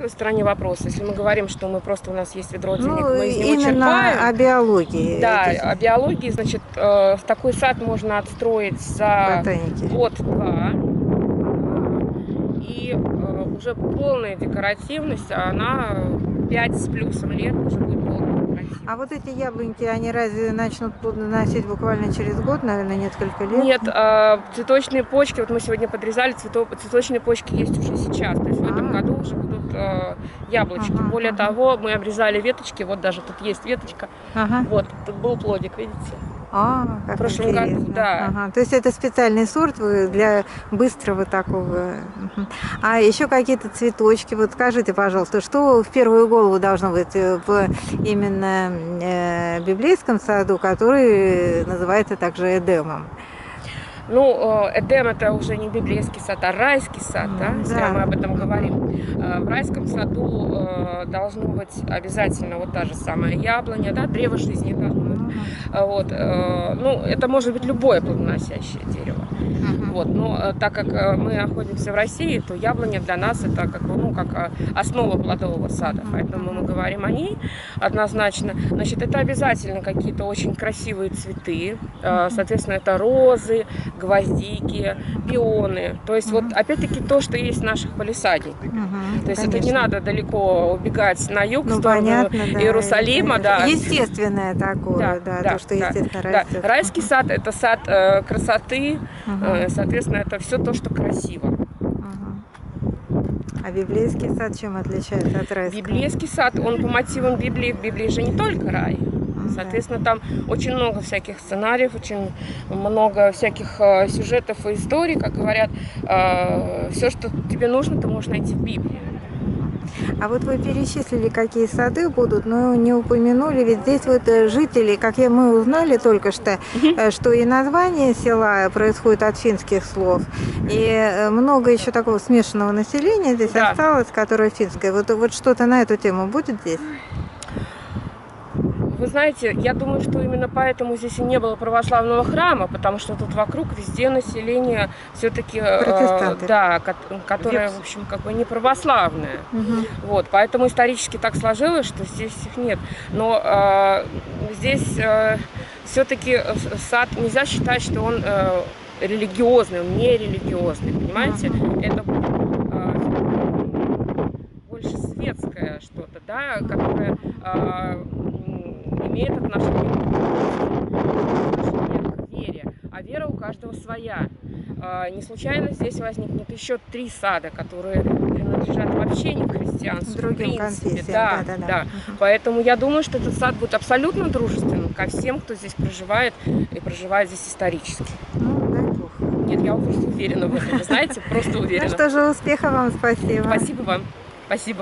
В стороне вопрос. Если мы говорим, что мы просто у нас есть ведро денег, Ну, мы из него именно черпаем. о биологии. Да, этой о биологии, значит, э, такой сад можно отстроить за год-два. И э, уже полная декоративность, а она 5 с плюсом лет уже будет А вот эти яблоньки, они разве начнут плодоносить буквально через год, наверное, несколько лет? Нет, э, цветочные почки, вот мы сегодня подрезали, цвето- цветочные почки есть уже сейчас. То есть в этом А. году уже будут э, яблочки. Ага, Более ага. того, мы обрезали веточки, вот даже тут есть веточка. Ага. Вот, тут был плодик, видите? А, как В прошлом году, интересно. да. Ага. То есть это специальный сорт для быстрого такого. А еще какие-то цветочки. Вот скажите, пожалуйста, что в первую голову должно быть э, в именно э, библейском саду, который называется также Эдемом? Ну, э, Эдем это уже не библейский сад, а райский сад, да, если да. мы об этом говорим. В райском саду должно быть обязательно вот та же самая яблоня, да, древо жизни должно Вот, э, ну, это может быть любое плодоносящее дерево. Вот, но э, так как э, мы находимся в России, то яблоня для нас это как бы, ну, как основа плодового сада, поэтому мы говорим о ней однозначно. Значит, это обязательно какие-то очень красивые цветы, соответственно, это розы, гвоздики, пионы. То есть вот опять-таки то, что есть в наших палисадниках. Мгм, То есть это не конечно. надо далеко убегать на юг, в Ну, сторону понятно, да. Иерусалима, это да. Естественное такое, да, то, что да. естественно Да, растет. райский сад это сад э, красоты, э, соответственно, это все то, что красиво. А библейский сад чем отличается от райского? Библейский сад, он по мотивам Библии, в Библии же не только рай. Соответственно, там очень много всяких сценариев, очень много всяких э, сюжетов и историй, как говорят, все, что тебе нужно, ты можешь найти в Библии. А вот вы перечислили, какие сады будут, но не упомянули, ведь здесь вот э, жители, как я, мы узнали только что, э, что и название села происходит от финских слов, и э, много еще такого смешанного населения здесь Да. осталось, которое финское. Вот, вот что-то на эту тему будет здесь? Вы знаете, я думаю, что именно поэтому здесь и не было православного храма, потому что тут вокруг везде население все-таки, Протестанты. да, ко- которое, Вепс. в общем, как бы не православное. Мгм. Вот, поэтому исторически так сложилось, что здесь их нет. Но э, здесь все-таки сад нельзя считать, что он э, религиозный, он не религиозный, понимаете? Это э, больше светское что-то, да, которое э, имеет отношение к вере. А вера у каждого своя. Э, Не случайно здесь возникнет еще три сада, которые принадлежат вообще не христианству. в Другим принципе. конфессиям, Да, да-да-да. да. Мгм. Поэтому я думаю, что этот сад будет абсолютно дружественным ко всем, кто здесь проживает и проживает здесь исторически. Ну, дай бог. Нет, я просто уверена в этом. Вы знаете, просто Ну уверена. что же, успехов вам, спасибо. Спасибо вам. Спасибо.